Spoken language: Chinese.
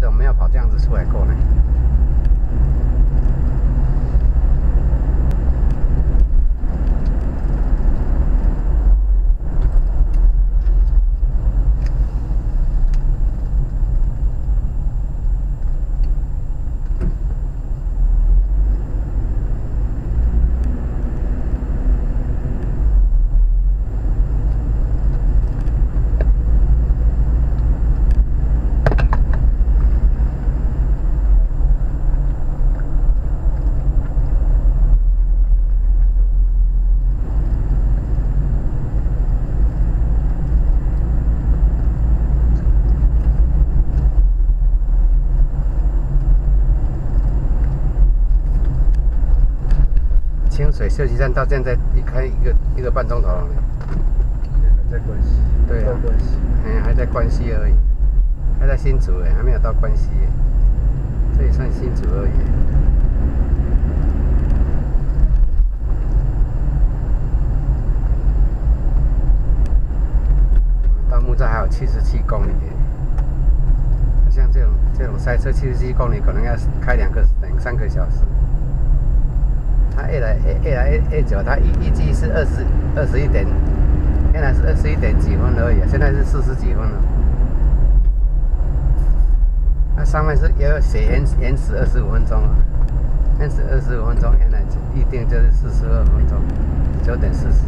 怎么要跑这样子出来过呢？清水休息站到现在一开一个一个半钟头了，还在关西，对啊。到关西，哎，还在关西而已，还在新竹哎，还没有到关西，这也算新竹而已。到木栅还有七十七公里耶，像这种这种塞车七十七公里，可能要开两个两三个小时。A 来 A A 来 A A 九，它预预计是二十二十一点，原来是二十一点几分而已，现在是四十几分了。那上面是也有写延延迟二十五分钟啊，延迟二十五分钟，原来预定就是四十二分钟，九点四十。